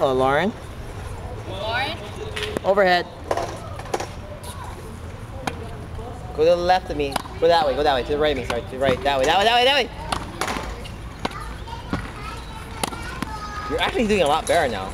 Oh, Lauren. Lauren? Overhead. Go to the left of me. Go that way. Go that way. To the right of me. Sorry. To the right. That way. That way. That way. That way. You're actually doing a lot better now.